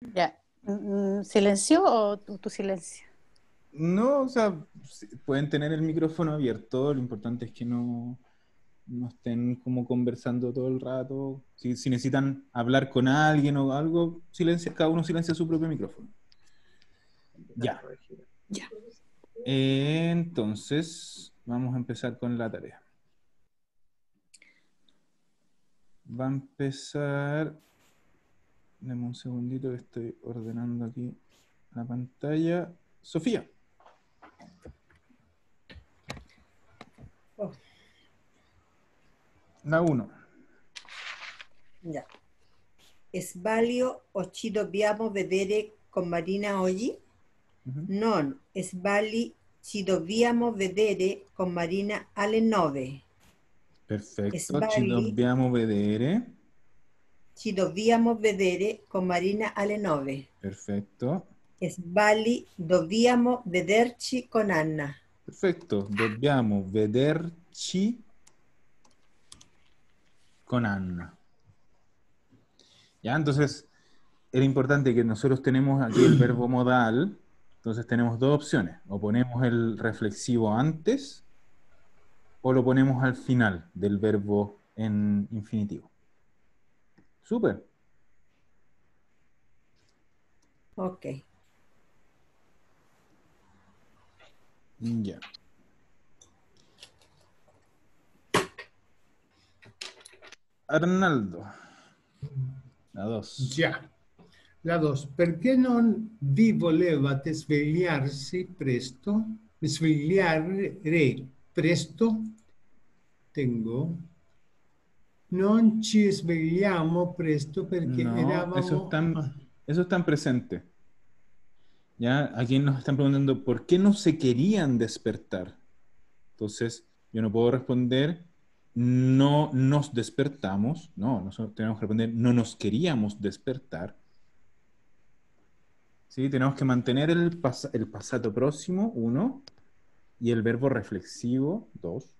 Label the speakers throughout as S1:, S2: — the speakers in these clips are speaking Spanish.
S1: Ya. Mm, ¿Silencio o tu, tu silencio?
S2: No, o sea, pueden tener el micrófono abierto, lo importante es que no, no estén como conversando todo el rato. Si, si necesitan hablar con alguien o algo, silencia, cada uno silencia su propio micrófono. Ya.
S1: Ya.
S2: Eh, entonces, vamos a empezar con la tarea. Va a empezar. Deme un segundito que estoy ordenando aquí la pantalla. Sofía.
S3: Oh.
S2: La 1.
S3: Ya. Sbaglio o ci dobbiamo vedere con Marina oggi? Non, sbagli, ci dobbiamo vedere con Marina alle 9.
S2: Perfetto, ci
S3: Sbagli.
S2: dobbiamo vedere.
S3: Ci dobbiamo vedere con Marina 9.
S2: Perfetto.
S3: Sbagli, dobbiamo vederci con Anna.
S2: Perfetto, dobbiamo vederci con Anna. Ya, entonces, era importante que nosotros tenemos aquí el verbo modal, entonces tenemos dos opciones, o ponemos el reflexivo antes, o lo ponemos al final del verbo en infinitivo. Súper.
S3: Ok.
S2: Ya. Arnaldo. La dos.
S4: Già. La dos. Perché non vi volevate svegliarsi presto? Svegliare presto? Tengo. Non ci svegliamo presto perché
S2: No,
S4: eravamo...
S2: eso está, en-
S4: Ah,
S2: eso está en presente. Ya, aquí nos están preguntando por qué no se querían despertar. Entonces, yo no puedo responder no nos despertamos. No, nosotros tenemos que responder no nos queríamos despertar. ¿Sí? Tenemos que mantener el, pas- el pasado próximo, uno, y el verbo reflexivo, dos,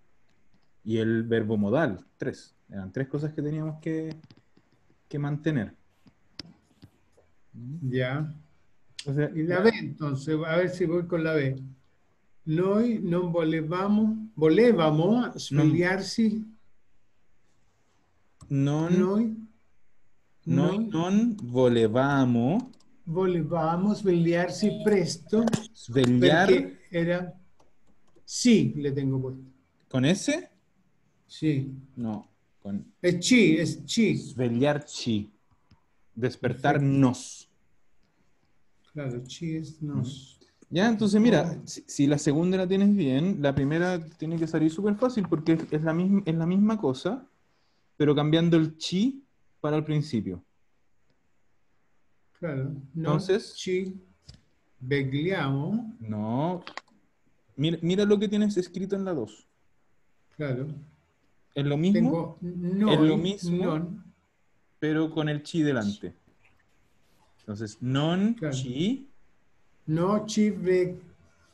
S2: y el verbo modal, tres. Eran tres cosas que teníamos que, que mantener.
S4: già.
S2: Entonces,
S4: E la B, entonces, a ver si voy con la B. Noi non volevamo, volevamo svegliarsi,
S2: non,
S4: noi,
S2: noi non volevamo
S4: volevamo svegliarsi presto
S2: svegliar
S4: era... Sì, le tengo puesto.
S2: con S?
S4: Sì.
S2: No, con
S4: Es chi, es chi.
S2: svegliarci. Despertarnos.
S4: Claro, chi es nos.
S2: Ya, entonces mira, si, si la segunda la tienes bien, la primera tiene que salir súper fácil porque es, es la misma, es la misma cosa, pero cambiando el chi para el principio.
S4: Claro. No
S2: Entonces-
S4: ci vegliamo.
S2: No. Mira, mira lo que tienes escrito en la 2.
S4: Claro.
S2: Es lo mismo,
S4: Tengo
S2: Es lo mismo.
S4: non,
S2: pero con el chi delante. Entonces, non
S4: Claro.
S2: chi.
S4: no ci, ve,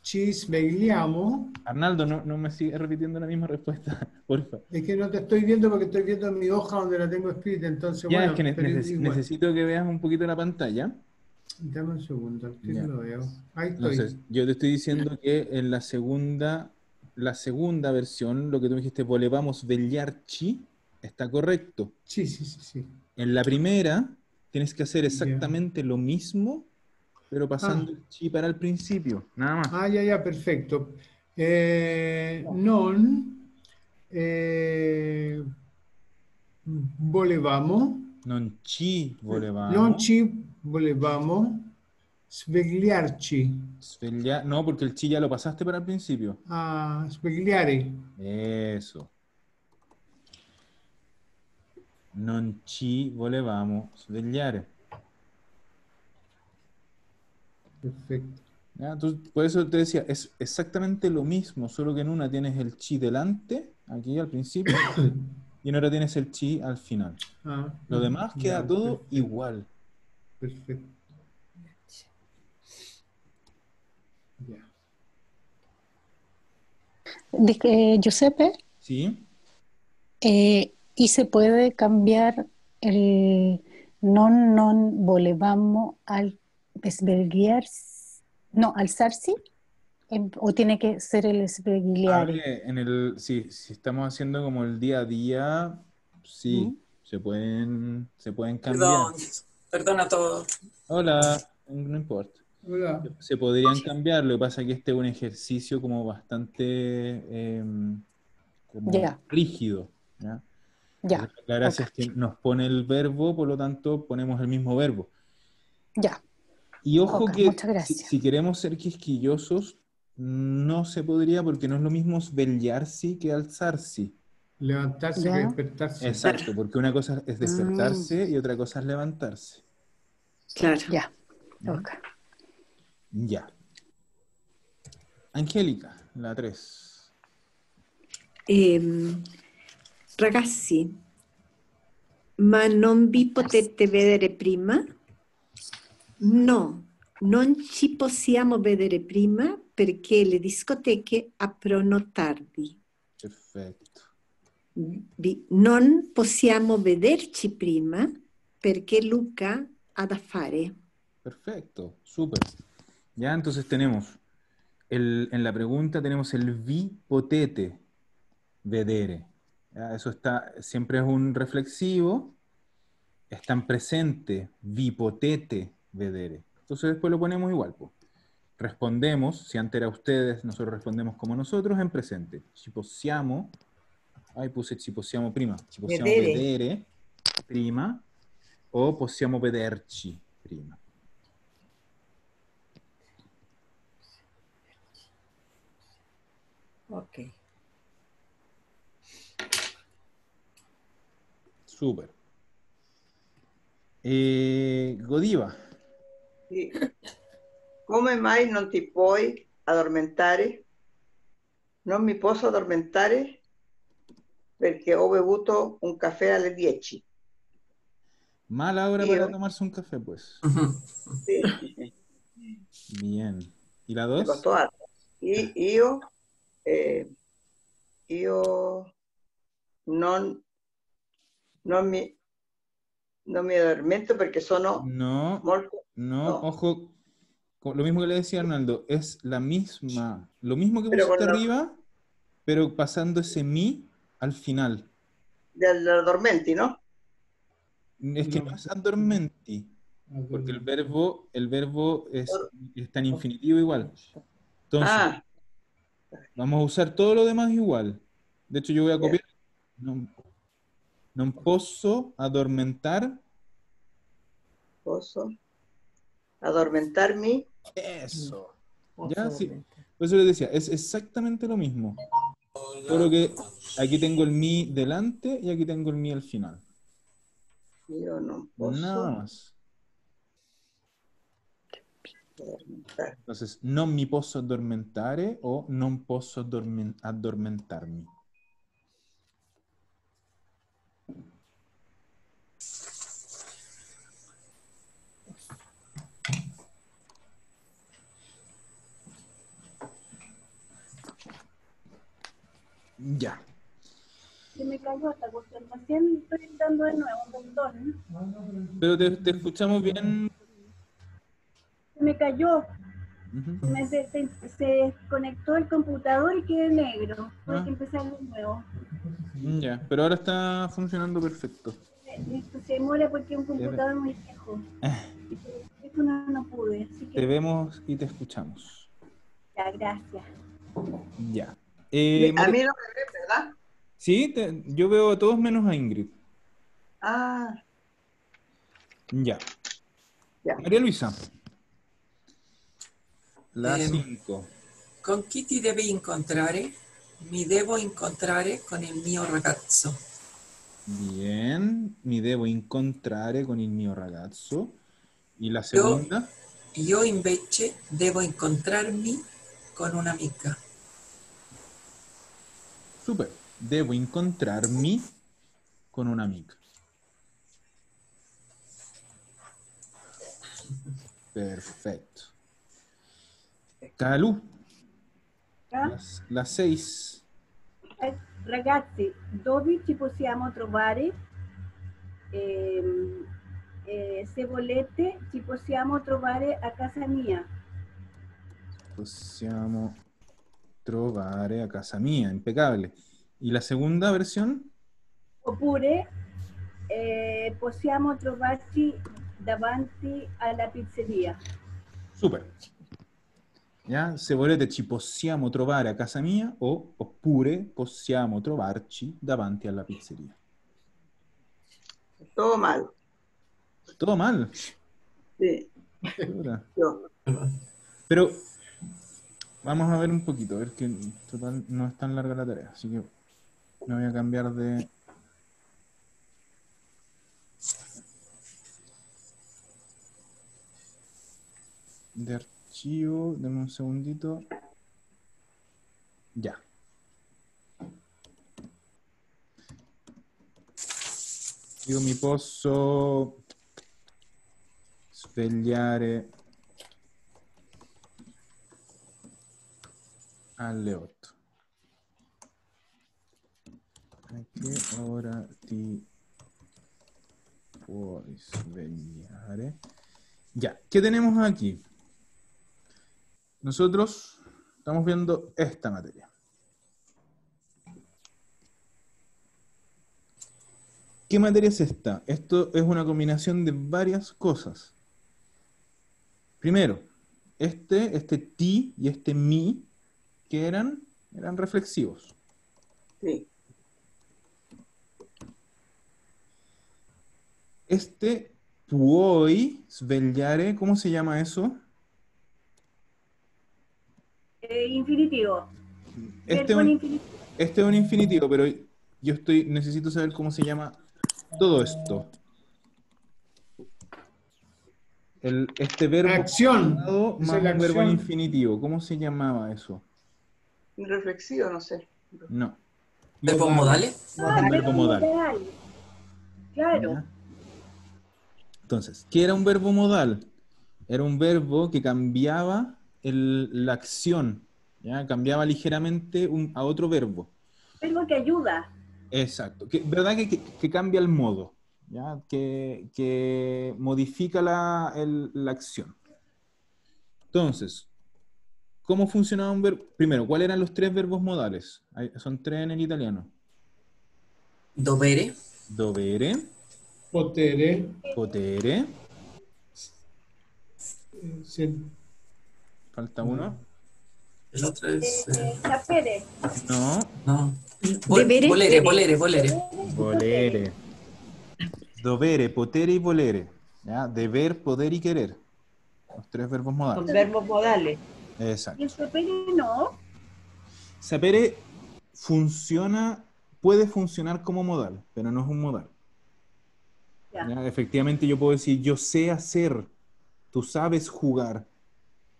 S4: ci svegliamo.
S2: Arnaldo, no, no me sigue repitiendo la misma respuesta, porfa.
S4: Es que no te estoy viendo porque estoy viendo mi hoja donde la tengo escrita. Entonces,
S2: Ya,
S4: bueno,
S2: es que neces-
S4: igual.
S2: necesito que veas un poquito la pantalla.
S4: Dame un segundo, aquí lo veo. Ahí estoy.
S2: Entonces, yo te estoy diciendo que en la segunda, la segunda versión, lo que tú me dijiste, volevamos vegliarci, está correcto.
S4: Sí, sí, sí, sí.
S2: En la primera, tienes que hacer exactamente lo mismo, pero pasando
S4: Ah.
S2: el chi para el principio, nada más.
S4: Ah, ya, ya, perfetto. Eh, non eh, volevamo,
S2: Non ci volevamo
S4: non ci volevamo svegliarci,
S2: sveglia- No, porque el chi ya lo pasaste para el principio.
S4: a svegliare.
S2: Eso. Non ci volevamo svegliare.
S4: Perfecto.
S2: ¿Ya? Entonces, por eso te decía, es exactamente lo mismo, solo que en una tienes el chi delante, aquí al principio, y en otra tienes el chi al final.
S4: Ah,
S2: Lo demás queda
S4: ya,
S2: todo
S4: perfecto,
S2: igual.
S4: Perfecto. Ya.
S1: Eh, Giuseppe,
S2: ¿Sí?
S1: eh, ¿y se puede cambiar el non, non volevamo al sberghiarsi, no, alzarsi, Em, o tiene que ser el sbergigliare.
S2: Abre en el, sí, si estamos haciendo como el día a día, sí,
S1: Mm.
S2: se pueden, se pueden cambiar.
S5: Perdón, perdón a todos.
S2: Hola, no importa.
S4: Hola.
S2: Se podrían cambiar, lo que pasa es que este es un ejercicio como bastante em, como rígido. ¿ya?
S1: Ya,
S2: La gracia es que nos pone el verbo, por lo tanto ponemos el mismo verbo.
S1: ya,
S2: Y ojo que si, queremos ser quisquillosos, no se podría porque no es lo mismo svegliarsi que alzarsi.
S4: Levantarse que despertarse.
S2: Exacto, porque una cosa es despertarse y otra cosa es levantarse.
S5: Claro.
S1: ya. Ok.
S2: Ya. Angélica, la 3.
S3: Ehm, ragazzi, ma non vi potete vedere prima? No, non ci possiamo vedere prima perché le discoteche aprono tardi.
S2: Perfecto.
S3: Vi- non possiamo vederci prima perché Luca ha da fare.
S2: Perfecto, súper. Ya, entonces tenemos, el- en la pregunta tenemos el vi potete vedere. Ya, eso está, siempre es un reflexivo, está en presente, vi potete vedere. Entonces después lo ponemos igual. po. Respondemos, si antes era ustedes, nosotros respondemos como nosotros en presente. Ci possiamo, ay puse ci possiamo prima, ci possiamo
S3: Vedere.
S2: vedere prima o possiamo vederci prima.
S3: Ok.
S2: Super. Eh, Godiva,
S6: Sì. Come mai non ti puoi addormentare? Non mi posso addormentare perché ho bevuto un caffè alle 10.
S2: mala hora
S6: Sí,
S2: para tomarse un café, pues.
S6: Sì,
S2: Bien. ¿Y la dos?
S6: costò alto. I- io, eh, io non, non mi, non mi addormento perché sono
S2: No,
S6: molto...
S2: no,
S6: no.
S2: ojo, lo mismo que le decía Arnaldo, es la misma, lo mismo que
S6: Pero
S2: pusiste
S6: lo-
S2: arriba, pero pasando ese mi al final.
S6: Del addormenti, no?
S2: Es que
S4: No.
S2: no es addormenti, porque el verbo, el verbo es, está en infinitivo igual. Entonces,
S6: Ah,
S2: vamos a usar todo lo demás igual. De hecho, yo voy a copiar. Non, non posso addormentar.
S6: posso addormentarmi
S2: Eso. Ya, sí. Por eso les decía, es exactamente lo mismo. Solo que aquí tengo el mi delante y aquí tengo el mi al final.
S6: io non posso
S2: Nada más. Entonces, non mi posso addormentare o non posso addormen- addormentarmi. Ya.
S7: Se me cayó esta cuestión. Recién estoy dando de nuevo, perdón.
S2: Pero te, te escuchamos bien.
S7: Cayó. Me se, se- se desconectó el computador y quedé negro. Tuve
S2: Ah.
S7: que empezar de nuevo.
S2: Ya, pero ahora está funcionando perfecto.
S7: Esto se demora porque es un computador muy viejo. Eso no, no pude. Así
S2: Te vemos y te escuchamos.
S7: ya, gracias.
S2: Ya. Eh,
S6: a mí no me ves, ¿verdad?
S2: sí, te- yo veo a todos menos a Ingrid.
S6: Ah,
S2: Ya.
S6: Ya.
S2: María Luisa. La
S5: Em.
S2: 5.
S5: Con chi ti devi incontrare? Mi devo incontrare con il mio ragazzo.
S2: Bien. Mi devo incontrare con il mio ragazzo. Y la segunda.
S5: Io invece devo incontrarmi con un'amica.
S2: Super. Devo incontrarmi con un'amica. Perfecto. Calú. Las, las seis.
S7: Eh, Ragazzi, dove ci possiamo trovare? Ehm, eh, se volete ci possiamo trovare a casa mia.
S2: Possiamo trovare a casa mía, impecable. ¿Y la segunda versión?
S7: Oppure eh, possiamo trovarci davanti alla pizzeria.
S2: Super. ¿Ya? Se volete ci possiamo trovare a casa mia o oppure possiamo trovarci davanti alla pizzeria.
S6: Todo mal.
S2: Todo mal.
S6: Sí, yo.
S2: Pero vamos a ver un poquito, a ver que en total no es tan larga la tarea, así que me voy a cambiar de... de archivo, dame un segundito. Ya. Io mi posso svegliare alle 8. A ti puoi svegliare? Ya, ¿qué tenemos aquí? Nosotros estamos viendo esta materia. ¿Qué materia es esta? Esto es una combinación de varias cosas. Primero, este, este ti y este mi, que eran, eran reflexivos.
S6: Sí,
S2: Este puoi svegliare, ¿cómo se llama eso?
S7: Eh, infinitivo.
S2: Este,
S7: en
S2: un-
S7: infinitivo.
S2: este es un infinitivo, pero yo estoy, necesito saber cómo se llama todo esto. El, este verbo
S4: Acción.
S2: más
S4: es la
S2: un verbo en infinitivo, ¿cómo se llamaba eso?
S6: reflexivo, no sé.
S2: No.
S5: ¿Verbos modales?
S7: Ah,
S2: Un verbo modal.
S7: Claro.
S2: ¿Ya? Entonces, ¿qué era un verbo modal? Era un verbo que cambiaba el- la acción, ¿ya? cambiaba ligeramente un- a otro verbo.
S7: Verbo que ayuda.
S2: Exacto. Que, ¿Verdad que, que- que cambia el modo? ¿ya? Que, que modifica la, el- la acción. Entonces, ¿cómo funcionaba un verbo? Primero, ¿cuáles eran los tres verbos modales? Hay- son tres en el italiano.
S5: Dovere,
S2: Dovere,
S4: Potere.
S2: potere, falta uno.
S5: el otro es... eh,
S7: Eh, sapere.
S2: No,
S5: no. Volere, volere, volere.
S2: volere. Dovere, potere y volere. ¿ya? Deber, poder y querer. Los tres verbos modales.
S3: verbos modales.
S2: Exacto.
S7: Y el sapere no.
S2: Sapere funciona, puede funcionar como modal, pero no es un modal.
S7: Ya.
S2: ¿ya? Efectivamente, yo puedo decir, yo sé hacer, tú sabes jugar.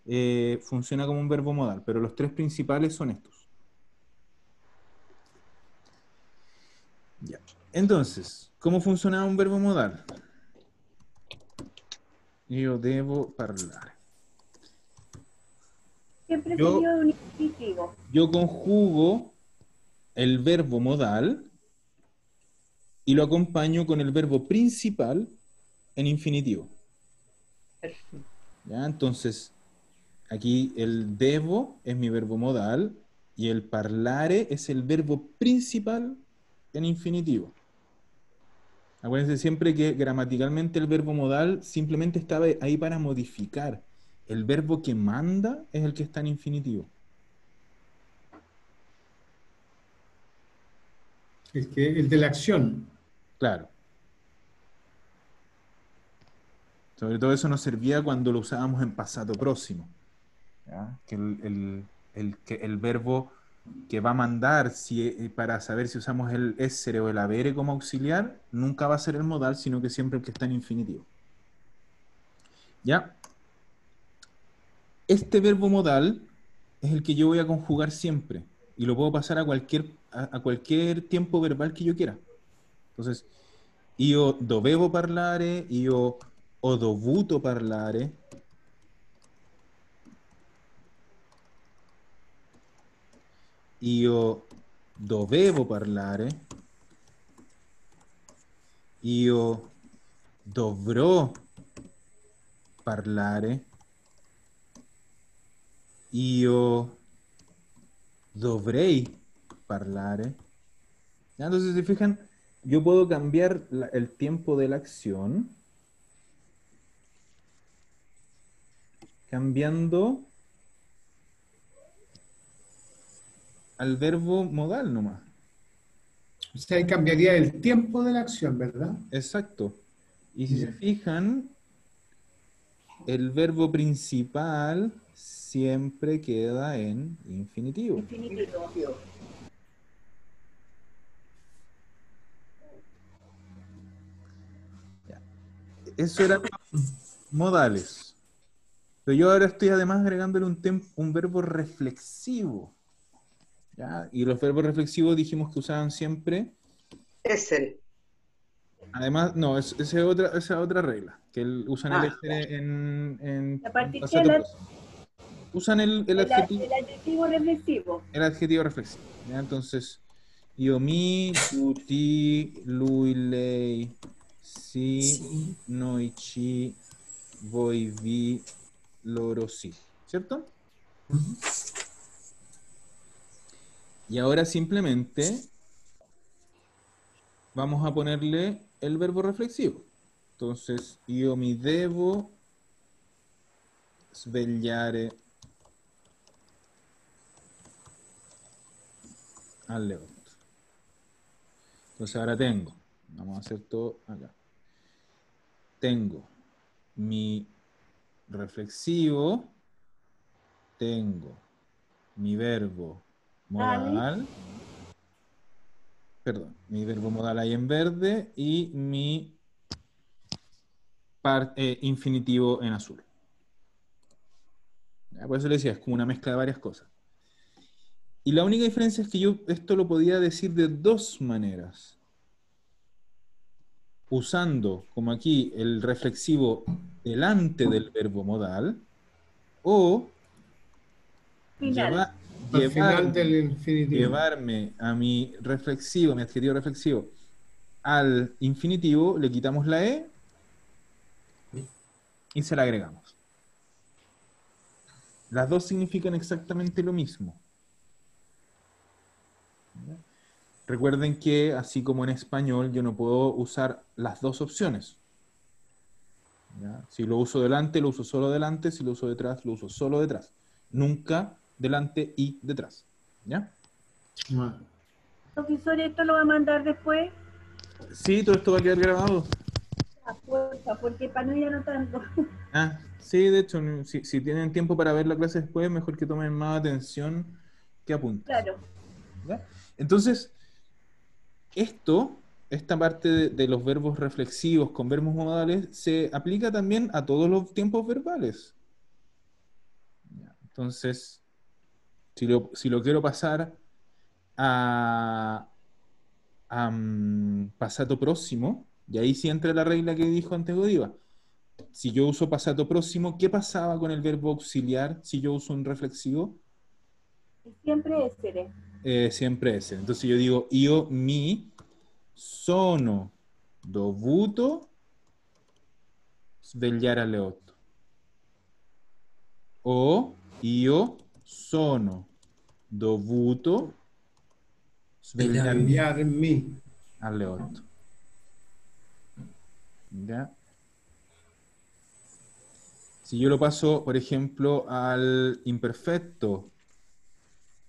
S2: Eh, funciona como un verbo modal, pero los tres principales son estos. Ya. Entonces, ¿cómo funciona un verbo modal? Yo debo hablar.
S7: Siempre
S2: Yo-
S7: seguido de un infinitivo.
S2: yo conjugo el verbo modal y lo acompaño con el verbo principal en infinitivo.
S3: Perfecto.
S2: ¿ya? Entonces, aquí el debo es mi verbo modal y el parlare es el verbo principal en infinitivo. Acuérdense siempre que gramaticalmente el verbo modal simplemente estaba ahí para modificar. El verbo que manda es el que está en infinitivo.
S4: el, que, el de la acción.
S2: Claro. Sobre todo eso nos servía cuando lo usábamos en pasado próximo. Que el, el verbo que va a mandar si, eh, para saber si usamos el essere o el avere como auxiliar, nunca va a ser el modal, sino que siempre el que está en infinitivo. ¿Ya? Este verbo modal es el que yo voy a conjugar siempre y lo puedo pasar a cualquier, a, a cualquier tiempo verbal que yo quiera. Entonces, io dovevo parlare, io ho dovuto parlare. Io dovevo parlare. Io dovrò parlare, io dovrei parlare. ¿Ya? Entonces, si fijan, yo puedo cambiar el tiempo de la acción cambiando al verbo modal nomás.
S4: O sea, ahí cambiaría el tiempo de la acción, ¿verdad?
S2: Exacto. Y si se fijan, el verbo principal siempre queda en infinitivo.
S7: Infinitivo.
S2: Eso eran modales. Pero yo ahora estoy además agregándole un, un verbo reflexivo. ¿Ya? Y los verbos reflexivos dijimos que usaban siempre.
S6: Essere.
S2: Además, no, es- esa es otra, esa es otra regla. Que el- usan el
S6: Ah.
S2: essere en, en
S7: La
S2: próximo. Usan el, el
S7: El,
S2: adjetivo.
S7: el adjetivo reflexivo.
S2: el adjetivo reflexivo. ¿ya? Entonces, io, mi, tu, ti, lui, lei, si,
S5: Sí.
S2: noi, ci, voi, vi, loro, si. ¿Cierto?
S5: Ujú.
S2: Y ahora simplemente vamos a ponerle el verbo reflexivo. Entonces, io mi devo svegliare alle 8. Entonces ahora tengo, vamos a hacer todo acá. Tengo mi reflexivo, tengo mi verbo modal, perdón, mi verbo modal ahí en verde y mi par- eh, infinitivo en azul. Por eso le decía, es como una mezcla de varias cosas. Y la única diferencia es que yo esto lo podía decir de dos maneras. Usando, como aquí, el reflexivo delante del verbo modal, o lleva-
S4: Al
S2: llevarme-
S4: final del infinitivo.
S2: llevarme a mi reflexivo, mi adjetivo reflexivo, al infinitivo, le quitamos la E y se la agregamos. Las dos significan exactamente lo mismo. Recuerden que, así como en español, yo no puedo usar las dos opciones. ¿Ya? Si lo uso delante, lo uso solo delante. Si lo uso detrás, lo uso solo detrás. Nunca delante y detrás. ¿Ya?
S7: Profesor, ¿esto lo va a mandar después?
S2: Sí, todo esto va a quedar grabado.
S7: A fuerza, porque para no ir anotando.
S2: Ah, sí, de hecho, si, si tienen tiempo para ver la clase después, mejor que tomen más atención que apunten.
S7: Claro.
S2: ¿Ya? Entonces, esto, esta parte de, de los verbos reflexivos con verbos modales, se aplica también a todos los tiempos verbales. Entonces, si lo, si lo quiero pasar a, a mm, pasato próximo, y ahí sí entra la regla que dijo antes Godiva. Si yo uso pasato próximo, ¿qué pasaba con el verbo auxiliar si yo uso un reflexivo?
S7: Siempre es.
S2: Eh, siempre ese. Entonces yo digo, io mi sono dovuto svegliare alle 8. O io sono dovuto svegliarmi alle 8. ¿Ya? Si yo lo paso, por ejemplo, al imperfecto,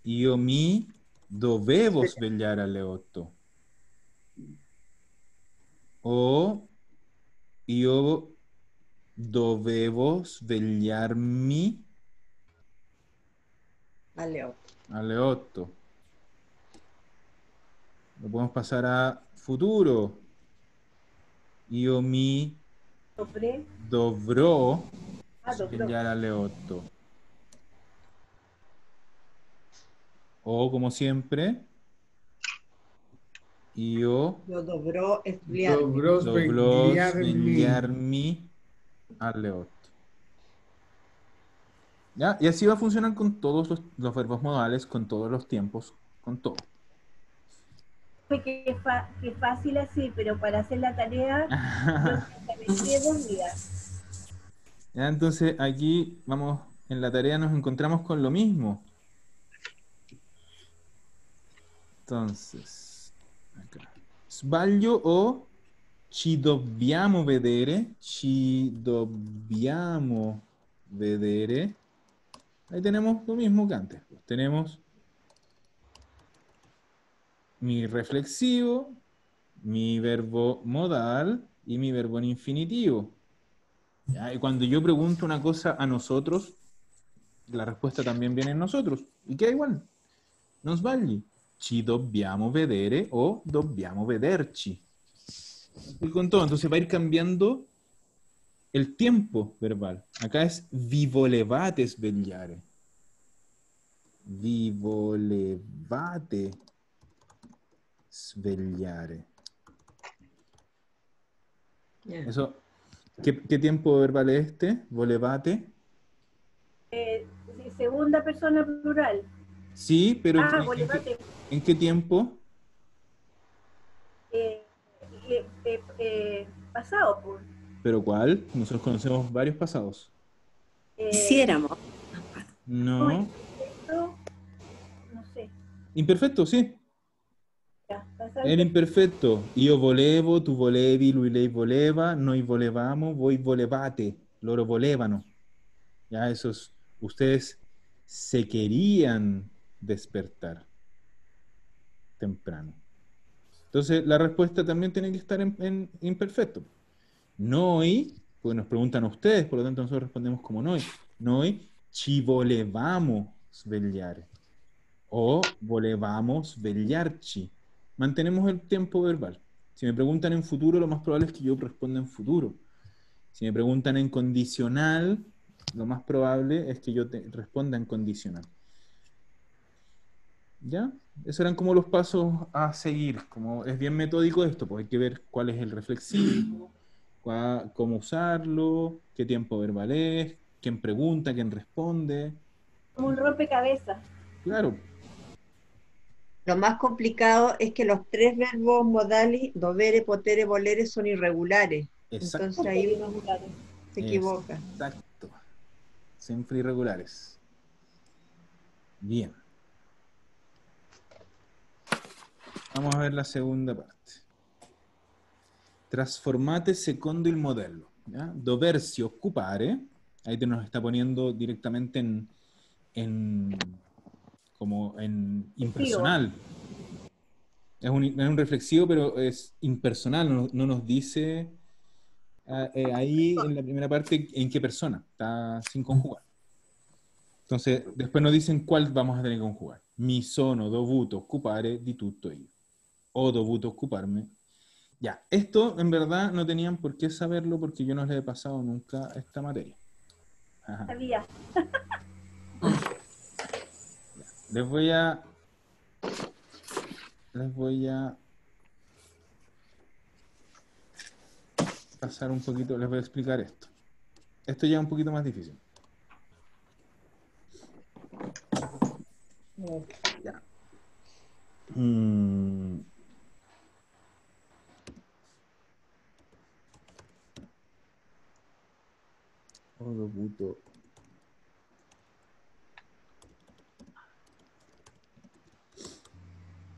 S2: io mi dovevo svegliare alle 8. O io dovevo svegliarmi
S6: Alle 8.
S2: alle 8. Lo podemos pasar a futuro. Io mi
S7: Sobre.
S2: dovrò
S7: Ah,
S2: svegliare alle 8. O como siempre, io
S6: Io dovrò estudiarmi.
S4: Dovrò svegliarmi.
S2: svegliarmi alle 8. ¿Ya? Y así va a funcionar con todos los, los verbos modales, con todos los tiempos, con todo.
S7: Que fa- que fácil así, pero para hacer la tarea, dos días.
S2: Ya, entonces aquí vamos, en la tarea nos encontramos con lo mismo. Entonces, acá. Sbaglio o ci dobbiamo vedere, ci dobbiamo vedere. Ahí tenemos lo mismo que antes. pues. Tenemos mi reflexivo, mi verbo modal y mi verbo en infinitivo. Y cuando yo pregunto una cosa a nosotros, la respuesta también viene en nosotros. Y queda igual. Non sbagli. Ci dobbiamo vedere o dobbiamo vederci. Y con todo, entonces va a ir cambiando el tiempo verbal. Acá es vi volevate svegliare. Vi volevate svegliare.
S3: Ya.
S2: Eso, ¿qué, qué tiempo verbal es este? Volevate.
S7: Eh, segunda persona plural.
S2: Sí, pero
S7: Ah,
S2: ¿en, qué, en qué tiempo?
S7: Eh, eh, pasado, pues.
S2: ¿Pero cuál? Nosotros conocemos varios pasados.
S7: Eh,
S8: Quisiéramos.
S2: No.
S7: esto, no sé.
S2: Imperfecto, sí.
S7: Ya.
S2: El imperfecto. Io volevo, tu volevi, lui, lei voleva, noi volevamo, voi volevate, loro volevano. Ya esos, ustedes se querían despertar temprano. Entonces, la respuesta también tiene que estar en, en imperfecto. Noi, porque nos preguntan a ustedes, por lo tanto nosotros respondemos como noi. Noi ci volevamo svegliare. O volevamo svegliarci. Mantenemos el tiempo verbal. Si me preguntan en futuro, lo más probable es que yo responda en futuro. Si me preguntan en condicional, lo más probable es que yo te- responda en condicional. ¿Ya? Esos eran como los pasos a seguir. Como es bien metódico esto, pues hay que ver cuál es el reflexivo, cua- cómo usarlo, qué tiempo verbal es, quién pregunta, quién responde.
S7: Como un rompecabezas.
S2: Claro,
S3: Lo más complicado es que los tres verbos modali, dovere, potere, volere, son irregulares.
S2: exacto.
S3: Entonces ahí uno se equivoca.
S2: Exacto. Siempre irregulares. Bien. Vamos a ver la segunda parte. Trasformate secondo il modello. ¿ya? Doversi occupare. Ahí te nos está poniendo directamente en, en como en impersonal. Es un, es un reflexivo, pero es impersonal. No, no nos dice ah, eh, ahí en la primera parte en qué persona. Está sin conjugar. Entonces, después nos dicen cuál vamos a tener que conjugar. Mi sono dovuto occupare di tutto io. O dovuto occuparme. Ya, esto en verdad no tenían por qué saberlo porque yo no les he pasado nunca esta materia. Ajá.
S7: Sabía.
S2: Les voy a. Les voy a. Pasar un poquito, les voy a explicar esto. Esto ya es un poquito más difícil. Ya. Mm.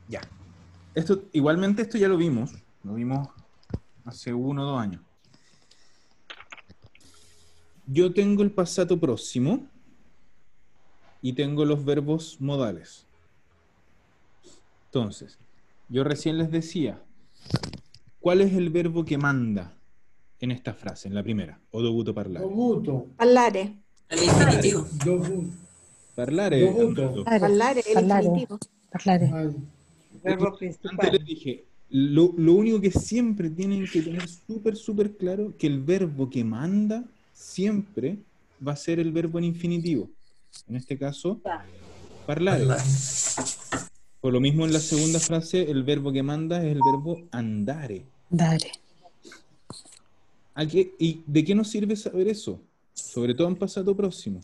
S2: Ya. Esto, igualmente esto ya lo vimos. Lo vimos hace uno o dos años. Yo tengo el pasado próximo y tengo los verbos modales. Entonces, yo recién les decía, ¿cuál es el verbo que manda en esta frase, en la primera? O dovuto parlare.
S4: Dovuto.
S8: Parlare.
S5: El infinitivo.
S4: Dovuto.
S2: Parlare.
S4: Dovuto.
S8: Parlare, el
S1: Parlare.
S8: infinitivo.
S1: Parlare.
S3: Verbo
S2: Antes les dije, lo, lo único que siempre tienen que tener súper, súper claro, que el verbo que manda siempre va a ser el verbo en infinitivo. En este caso. Parlare. Por lo mismo en la segunda frase, el verbo que manda es el verbo andare.
S1: Dare.
S2: ¿A qué- ¿Y de qué nos sirve saber eso? Sobre todo en pasado próximo.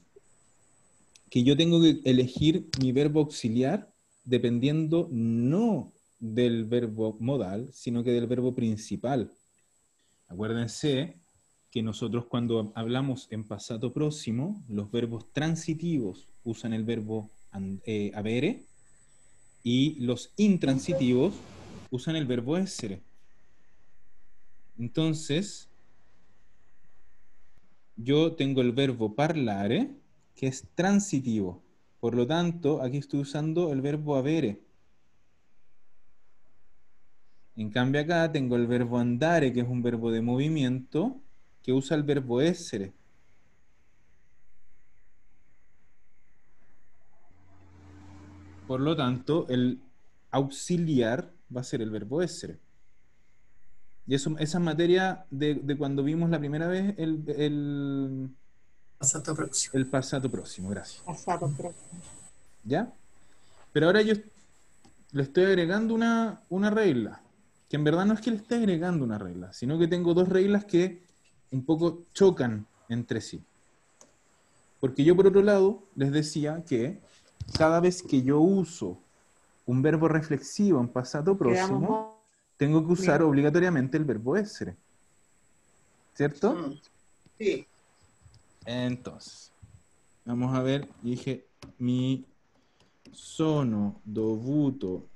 S2: Que yo tengo que elegir mi verbo auxiliar dependiendo no del verbo modal, sino que del verbo principal. Acuérdense que nosotros cuando hablamos en pasado próximo, los verbos transitivos usan el verbo eh, avere y los intransitivos usan el verbo essere. Entonces, yo tengo el verbo parlare, que es transitivo. Por lo tanto, aquí estoy usando el verbo avere. En cambio acá tengo el verbo andare, que es un verbo de movimiento, que usa el verbo essere. Por lo tanto, el auxiliar va a ser el verbo essere. Y eso, esa materia de, cuando vimos la primera vez el, el
S5: pasado próximo.
S2: El pasado próximo, gracias.
S3: Pasado próximo.
S2: ¿Ya? Pero ahora yo le estoy agregando una, una regla, que en verdad no es que le esté agregando una regla, sino que tengo dos reglas que un poco chocan entre sí. Porque yo por otro lado les decía que cada vez que yo uso un verbo reflexivo en pasado próximo, tengo que usar obligatoriamente el verbo essere. ¿Cierto? Mm,
S6: sí.
S2: Entonces, vamos a ver, dije mi sono dovuto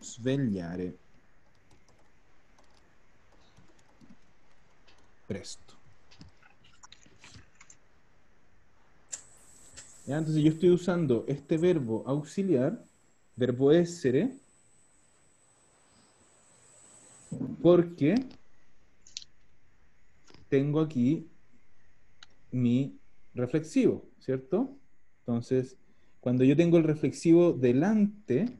S2: svegliare presto. Entonces yo estoy usando este verbo auxiliar, verbo essere, porque tengo aquí mi reflexivo, ¿cierto? Entonces, cuando yo tengo el reflexivo delante,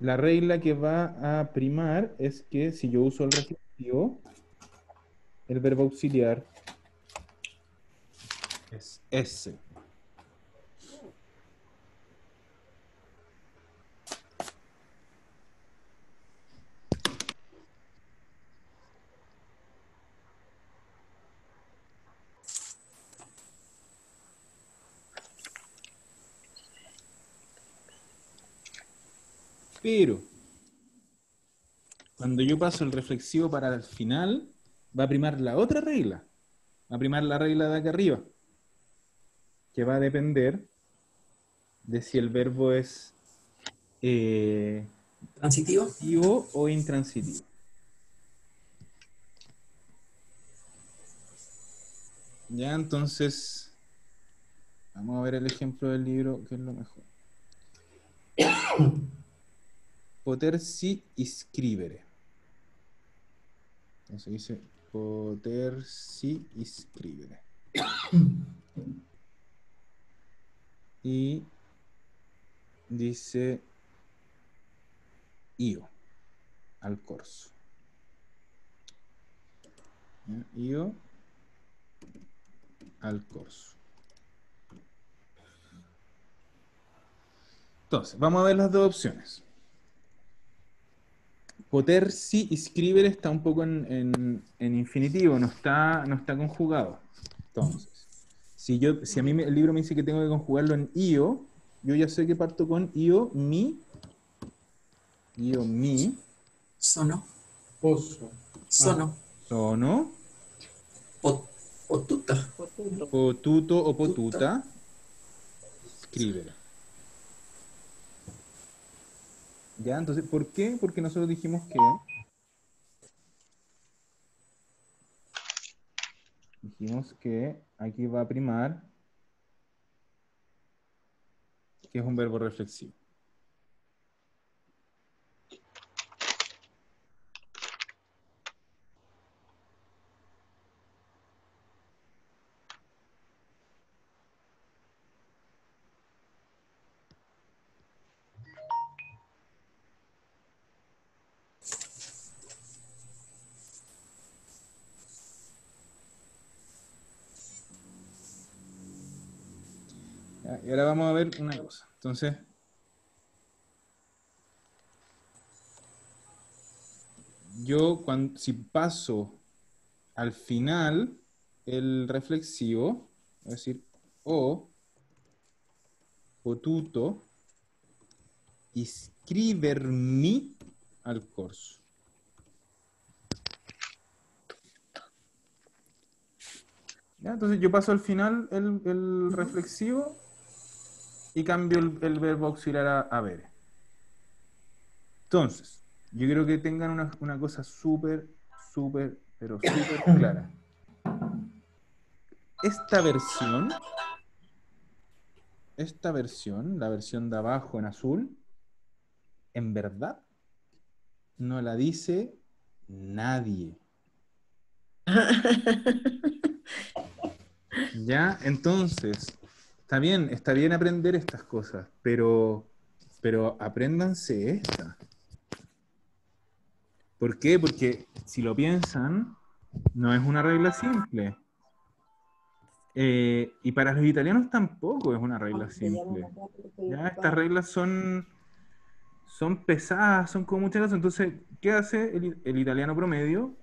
S2: la regla que va a primar es que si yo uso el reflexivo, el verbo auxiliar es ese. Pero cuando yo paso el reflexivo para el final, va a primar la otra regla. Va a primar la regla de acá arriba. Que va a depender de si el verbo es
S5: eh, transitivo
S2: o intransitivo. Ya, entonces, vamos a ver el ejemplo del libro, que es lo mejor. potersi iscrivere. Entonces dice potersi iscrivere. y dice io al corso. Io al corso. Entonces, vamos a ver las dos opciones potersi escribir está un poco en, infinitivo, no está, no está conjugado. Entonces, si, yo, si a mí el libro me dice que tengo que conjugarlo en io, yo ya sé que parto con io, mi, io, mi.
S5: Sono.
S4: Pozo.
S5: Sono.
S2: Sono.
S5: potuta.
S2: Potuto o potuta. Escribere. Entonces, ¿por qué? Porque nosotros dijimos que... Dijimos que aquí va a primar que es un verbo reflexivo. Vamos a ver una cosa. Entonces, yo cuando, si paso al final el reflexivo, es decir, o, potuto, iscrivermi al corso. Entonces yo paso al final el reflexivo y cambio el, el verbo auxiliar a, a ver. Entonces, yo quiero que tengan una, una cosa súper, súper, pero súper clara. Esta versión, esta versión, la versión de abajo en azul, en verdad no la dice nadie. ¿Ya? Entonces, está bien, está bien aprender estas cosas, pero, pero apréndanse esta. ¿Por qué? Porque si lo piensan, no es una regla simple. Eh, y para los italianos tampoco es una regla simple. ¿ya? Estas reglas son, son pesadas, son con muchas cosas. Entonces, ¿qué hace el, el italiano promedio?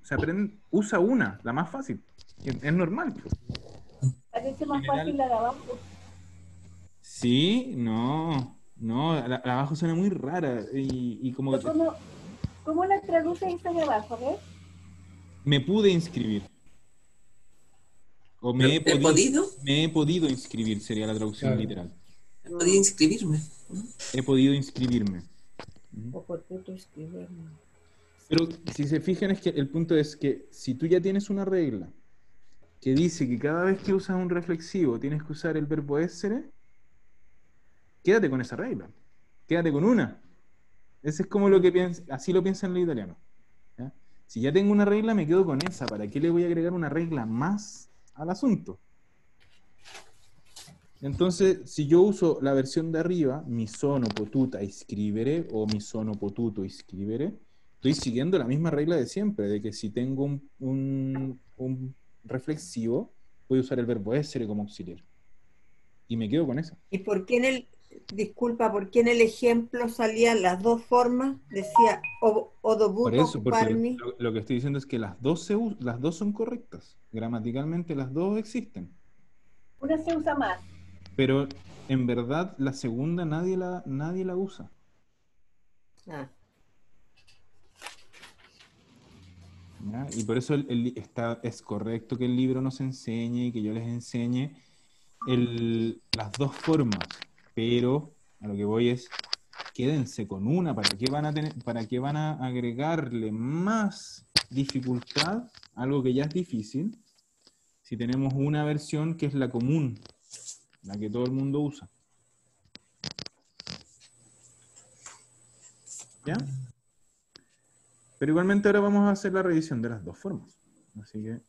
S2: Se aprende, usa una, la más fácil. Es es normal. pues.
S7: Parece más
S2: General-
S7: fácil la de abajo.
S2: Sí, no, no, la, la de abajo suena muy rara y, y como que
S7: ¿Cómo, ¿Cómo la traduce esa de abajo? A ver.
S2: me pude inscribir. O me he,
S5: ¿He
S2: podido,
S5: podido?
S2: me he podido inscribir, sería la traducción
S4: Claro.
S2: literal.
S5: Podía inscribirme.
S2: He podido inscribirme.
S3: O por tu escribirme.
S2: Pero si se fijan es que el punto es que si tú ya tienes una regla que dice que cada vez que usas un reflexivo tienes que usar el verbo essere, quédate con esa regla. Quédate con una. Ese es como lo que piensa, así lo piensan los italianos. Si ya tengo una regla, me quedo con esa. ¿Para qué le voy a agregar una regla más al asunto? Entonces, si yo uso la versión de arriba, mi sono potuta iscrivere o mi sono potuto iscrivere, estoy siguiendo la misma regla de siempre, de que si tengo un- un reflexivo, voy a usar el verbo essere como auxiliar. Y me quedo con eso.
S3: ¿Y por qué en el, disculpa, por qué en el ejemplo salían las dos formas? Decía o,
S2: Por eso, porque lo, lo que estoy diciendo es que las dos, se las dos son correctas. Gramaticalmente las dos existen.
S7: Una se usa más.
S2: Pero en verdad la segunda nadie la, nadie la usa.
S3: Ah,
S2: ¿ya? Y por eso está, es correcto que el libro nos enseñe y que yo les enseñe el- las dos formas. Pero a lo que voy es, quédense con una. ¿Para qué van a, tener, para qué van a agregarle más dificultad a algo que ya es difícil? Si tenemos una versión que es la común, la que todo el mundo usa. ¿Ya? Pero igualmente ahora vamos a hacer la revisión de las dos formas. Así que.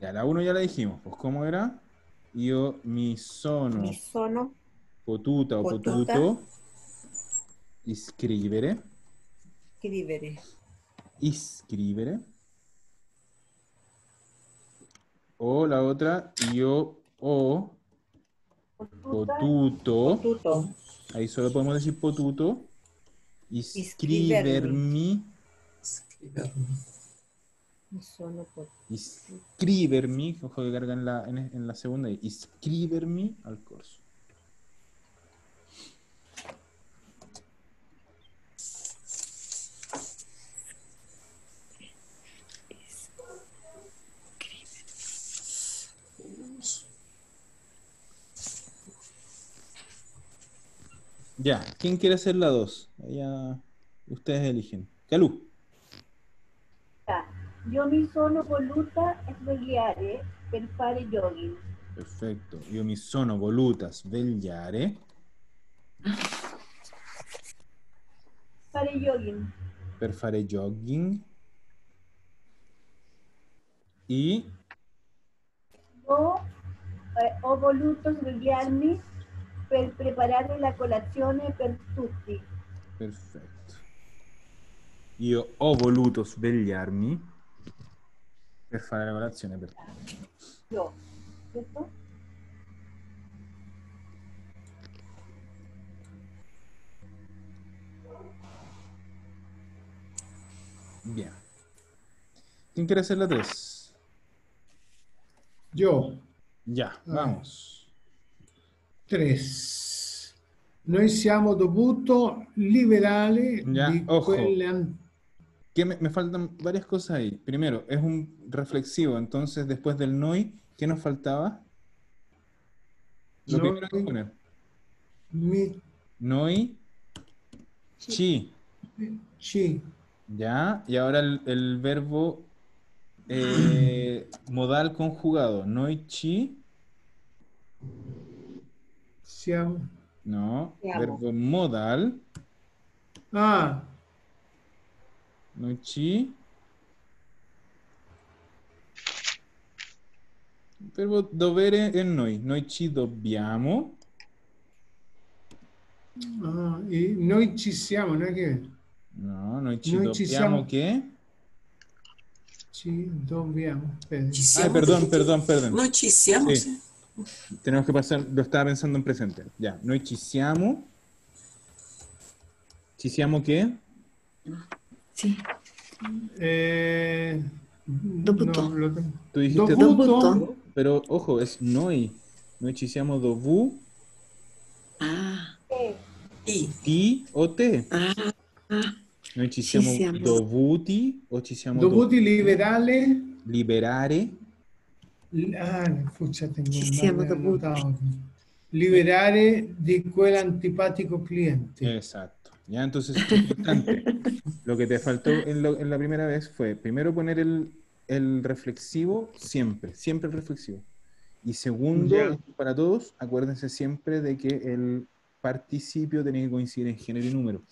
S2: Ya, la 1 ya la dijimos. Pues, ¿cómo era? Io mi sono
S3: mi sono
S2: potuta o
S3: Potuta.
S2: potuto. Iscrivere,
S3: scrivere.
S2: iscrivere. O la otra, io ho
S7: Potuta,
S2: potuto,
S3: Potuto.
S2: ahí solo podemos decir potuto, iscrivermi, iscrivermi, ojo que carga en la, en, en la segunda, iscrivermi al corso. Ya, ¿quién quiere hacer la 2? Ya ustedes eligen. Calú.
S7: Io mi sono voluta svegliare per fare jogging.
S2: Perfetto. Io mi sono voluta svegliare
S7: Fare jogging.
S2: per fare jogging e
S7: Io eh, ho voluto svegliarmi per preparare la colazione per tutti.
S2: perfetto. Io ho voluto svegliarmi Per fare la colazione per
S7: Yo, ¿cierto?
S2: Bien. ¿Quién quiere hacer la 3?
S4: Io,
S2: Ya, vamos.
S4: Tres. Noi siamo dovuto liberare
S2: Ya,
S4: di
S2: ojo.
S4: quelle
S2: ¿Qué me, me faltan varias cosas ahí. Primero, es un reflexivo, entonces después del noi, ¿qué nos faltaba? Lo
S4: Noi.
S2: primero que poner.
S4: mi
S2: Noi, chi.
S4: ci
S2: Ya, y ahora el, el verbo eh, modal conjugado. Noi, chi.
S4: Siamo.
S2: No,
S3: Siamo.
S2: verbo modal.
S4: Ah,
S2: Noi, chi. Verbo dovere è noi. Noi ci dobbiamo.
S4: ah, e noi ci siamo, non è che
S2: No, noi ci
S4: Noi
S2: dobbiamo
S4: ci siamo-
S2: che.
S4: ci dobbiamo.
S5: Ci
S2: perdón,
S5: dovuti-
S2: perdón, perdón.
S5: Noi ci siamo,
S2: Sì.
S5: sì.
S2: Tenemos que pasar, lo estaba pensando en presente. Ya, noi ci siamo. Ci siamo che?
S8: Sì.
S4: Eh,
S8: Dovuto.
S4: no, lo-
S2: Tú dijiste.
S4: Dovuto.
S2: Pero ojo, es noi. Noi ci siamo dovu,
S8: Ah,
S5: I.
S2: ti o te.
S8: ah.
S2: Noi ci
S8: Ci
S2: siamo, dovuti o ci siamo do-
S4: dovuti liberare.
S2: liberare.
S4: Ah, forse tengo
S8: siamo.
S4: Liberare di quell'antipatico cliente.
S2: Exacto. Ya, entonces, importante. Lo que te faltó en, lo- en la primera vez fue, primero poner el, el reflexivo siempre, siempre el reflexivo. Y segundo, esto para todos, acuérdense siempre de que el participio tiene que coincidir en género y número.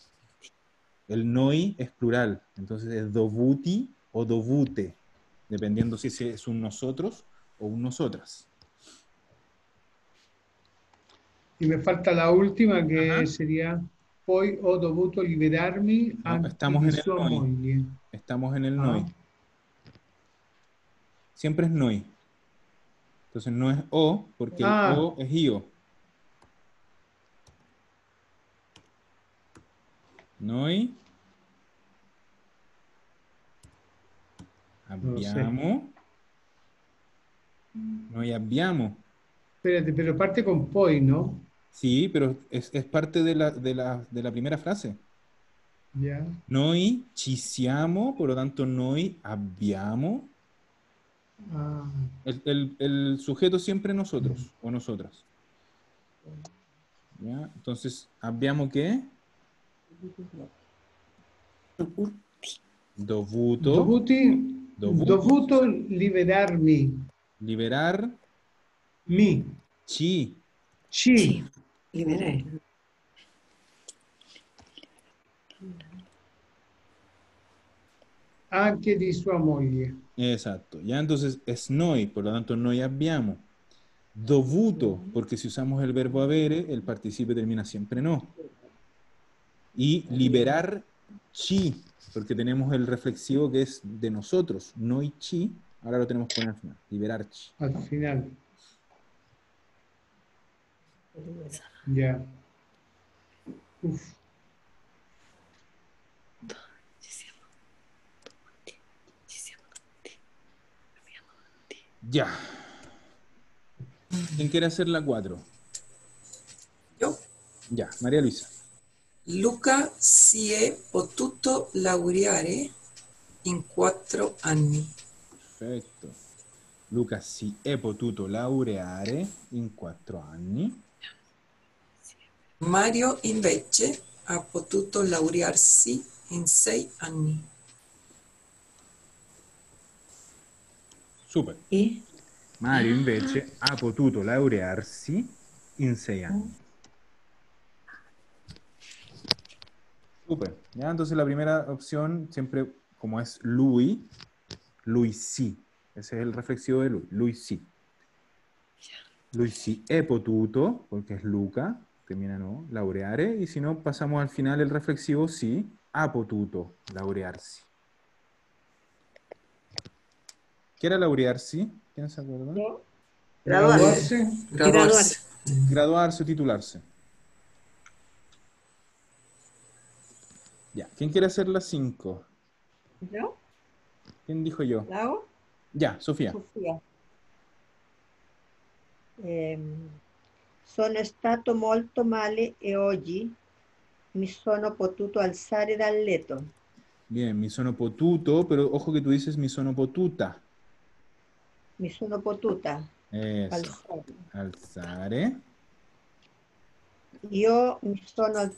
S2: El noi es plural, entonces es dovuti o dovute, dependiendo si es un nosotros o un nosotras.
S4: Y me falta la última
S2: Ajá.
S4: sería poi ho dovuto liberarmi
S2: No,
S4: anche
S2: estamos en el noi. Estamos en el noi. Siempre es noi. Entonces no es o, porque
S4: Ah.
S2: el o es io. Noi.
S4: Lo so.
S2: Abbiamo. Noi abbiamo.
S4: Espérate, pero parte con poi, ¿no?
S2: Sí, pero es, es parte de la, de, la, de la primera frase.
S4: Ya.
S2: Noi ci siamo, por lo tanto, noi abbiamo.
S4: Ah,
S2: El, el- el sujeto siempre nosotros o nosotras. ¿Ya? Entonces, ¿habíamos qué? Dovuto.
S4: dovuti,
S2: Dovuto.
S4: dovuto liberarmi.
S2: Liberar.
S4: Mi.
S2: Chi.
S4: Ci.
S8: Sì, liberare.
S4: Anche di sua moglie.
S2: Exacto. Ya entonces es noi, por lo tanto, noi abbiamo. Dovuto, porque si usamos el verbo avere, el participio termina siempre no. Y liberar chi, porque tenemos el reflexivo que es de nosotros, noi chi, ahora lo tenemos que poner al final, liberar chi.
S4: al final. Ya. Uf.
S2: Ya. ¿Quién quiere hacer la 4?
S5: Io.
S2: Ya, María Luisa.
S5: Luca si è potuto laureare in quattro anni.
S2: Perfetto. Luca si è potuto laureare in 4 anni.
S5: Mario invece ha potuto laurearsi in sei anni.
S2: Super.
S8: E
S2: Mario invece ha potuto laurearsi in 6 anni. Super. Ya, entonces la primera opción siempre, como es lui, lui. Ese es el reflexivo de lui, lui sì. Lui sì è potuto, porque es Luca, termina no, laureare, y si no, pasamos al final el reflexivo sì, ha potuto laurearsi. ¿Qué era laurearse? ¿Quién se acuerda?
S3: ¿no?
S4: Graduarse.
S5: Graduarse.
S2: Graduarse o titularse. Ya. ¿Quién quiere hacer las cinco?
S3: ¿Yo?
S2: ¿Quién dijo yo?
S3: ¿La hago?
S2: Ya, Sofía.
S3: Sofia. Ehm, sono stato molto male e oggi mi sono potuto alzare dal letto.
S2: Bien, mi sono potuto, pero ojo que tú dices mi sono potuta.
S3: Mi sono potuta
S2: Eso.
S3: alzare.
S2: Alzare.
S3: Io mi sono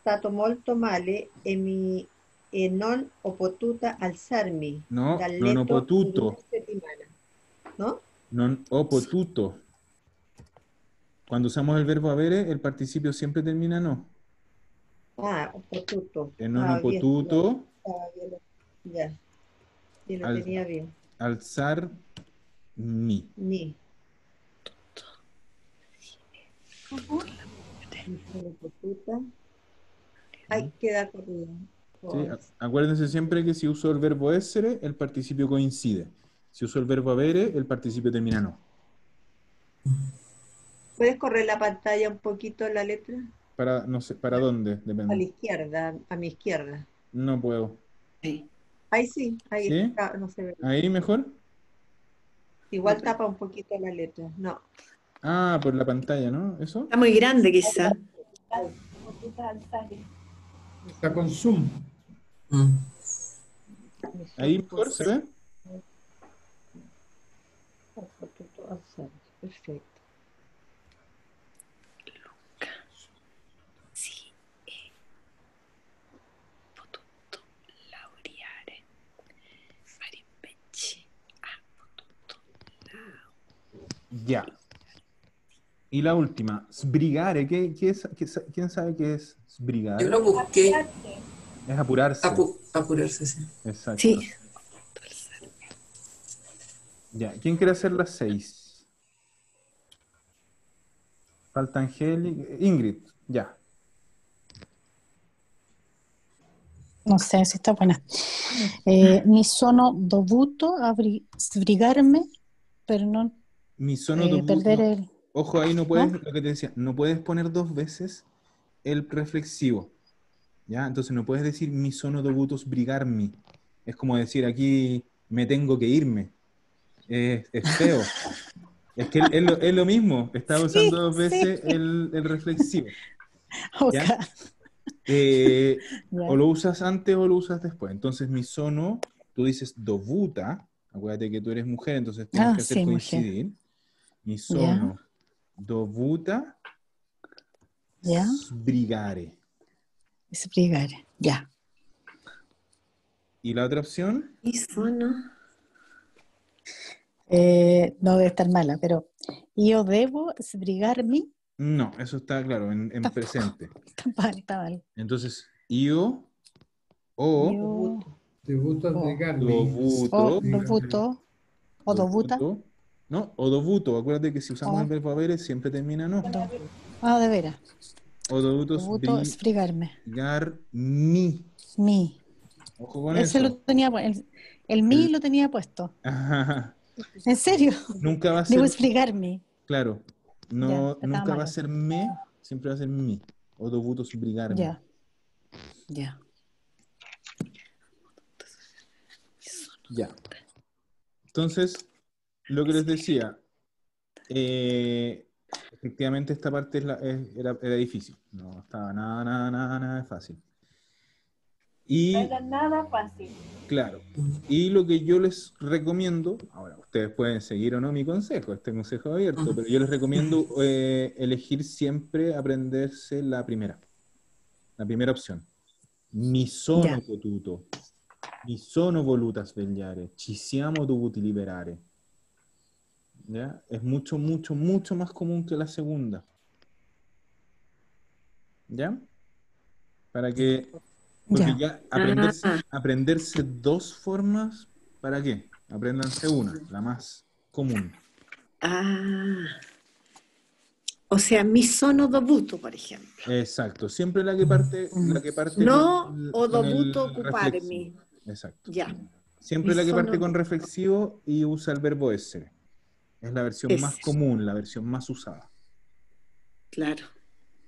S3: stato molto male e, mi, e non ho potuto alzarmi
S2: No, non ho potuto.
S3: ¿No?
S2: Non ho potuto. Cuando usamos el verbo avere, el participio siempre termina no.
S3: Ah, ho potuto.
S2: E non
S3: Ah,
S2: ho
S3: bien,
S2: potuto
S3: bien. Ya. Sí, lo
S2: Al-
S3: tenía bien.
S2: alzar mi.
S3: Ni. Mi sono potuta. Ay, queda corrido.
S2: ¿Sí? A- Acuérdense siempre que si uso el verbo essere, el participio coincide. Si uso el verbo avere, el participio termina no.
S3: ¿Puedes correr la pantalla un poquito la letra?
S2: Para, no sé, ¿para dónde?
S3: A la
S2: Depende.
S3: izquierda, a mi izquierda.
S2: No puedo.
S8: Ahí.
S3: Ahí sí, ahí
S2: ¿Sí?
S3: está, no se ve.
S2: ¿Ahí mejor?
S3: Igual tapa un poquito la letra. No.
S2: Ah, por la pantalla, ¿no? ¿Eso?
S8: Está muy grande quizá.
S4: Está con Zoom.
S5: Mm.
S2: ¿Ahí mejor se ve?
S3: potuto alzare. Perfecto.
S8: Sì, e potuto laureare. Fare invece ha potuto
S2: Ya. Y la última, sbrigare. ¿Qué, qué es, qué ¿Quién sabe qué es sbrigare?
S5: Yo lo busqué.
S2: Es apurarse.
S5: Apu- apurarse, sí.
S2: Exacto.
S8: Sí.
S2: Ya, ¿quién quiere hacer las seis? Falta Angélica. Ingrid, ya.
S1: Non so se sta buona. Eh, mi sono dovuto avri- sbrigarmi per non
S2: Mi sono
S1: eh,
S2: dovuto-
S1: il...
S2: Ojo, ahí no puedes, lo que te decía, no puedes poner dos veces el reflexivo. ¿Ya? Entonces no puedes decir mi sono dovuto sbrigarmi. Es como decir aquí me tengo que irme. Es, es feo. es que es lo, es lo mismo. Está usando dos veces el, el reflexivo. Eh, o lo usas antes o lo usas después. Entonces, mi sono, tú dices dovuta, acuérdate que tú eres mujer, entonces tienes
S1: Ah,
S2: que hacer
S1: sí, mujer.
S2: coincidir. Mi sono dovuta
S1: Ya.
S2: Sbrigare.
S1: Sbrigare. Ya.
S2: Y la otra opción.
S1: Eh, no debe estar mala, pero io devo sbrigarmi.
S2: no, eso está claro, en, en
S1: Tampoco.
S2: presente.
S1: Está mal, está mal.
S2: Entonces, io o
S4: gusta
S1: Oh.
S4: explicarme.
S2: dovuto.
S1: o dovuto o dovuta.
S2: dovuto, No, o dovuto. Acuérdate que si usamos el verbo avere siempre termina no.
S1: Ah, de veras.
S2: O dovuto
S1: Dovuto sbrigarmi.
S2: sbrigarmi.
S1: Mi.
S2: Ojo con
S1: Ese
S2: eso.
S1: lo tenía, el, el mi lo tenía puesto.
S2: Ajá.
S1: ¿En serio?
S2: Nunca va a
S1: Debo
S2: ser,
S1: sbrigarmi.
S2: claro, no,
S1: Ya,
S2: nunca va a ser me, siempre va a ser mi. O dovuto sbrigarmi.
S1: Ya. Ya.
S2: Ya. Entonces, lo que les decía, eh, efectivamente esta parte es la- es- era, era difícil. No estaba nada, nada, nada, nada fácil. Y,
S7: No era nada fácil.
S2: claro, y lo que yo les recomiendo, ahora ustedes pueden seguir o no mi consejo, este consejo abierto,
S5: Ujú.
S2: pero yo les recomiendo eh, elegir siempre aprenderse la primera, la primera opción. Mi sono potuto, mi sono voluta svegliare, ci siamo dovuti liberare. ¿Ya? Es mucho, mucho, mucho más común que la segunda. ¿Ya? Para que, porque
S1: Ya.
S2: ya, aprenderse, aprenderse dos formas, ¿para qué? Apréndanse una, la más común.
S8: Ah. O sea, mi sono dovuto, por ejemplo.
S2: Exacto, siempre la que parte, la que parte
S8: No
S2: el-
S8: o occuparmi.
S2: reflexivo. Exacto.
S8: Ya.
S2: Siempre la que parte con reflexivo y usa el verbo essere. Es la versión
S8: Es-
S2: más común, la versión más usada.
S8: Claro.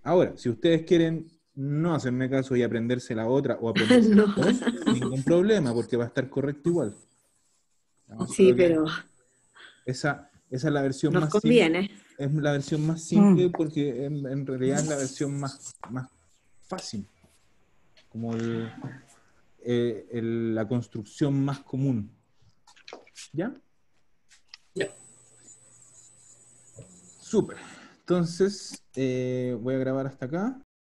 S2: Ahora, si ustedes quieren no hacerme caso y aprenderse la otra o aprenderse
S8: No.
S2: ningún problema, porque va a estar correcto igual.
S8: Sí, pero
S2: Esa, esa es la versión
S8: nos
S2: más simple.
S8: conviene.
S2: Es la versión más simple porque en, en realidad es la versión más, más fácil. Como el- eh, el- la construcción más común.
S5: Ya.
S2: Súper. Entonces, eh, voy a grabar hasta acá.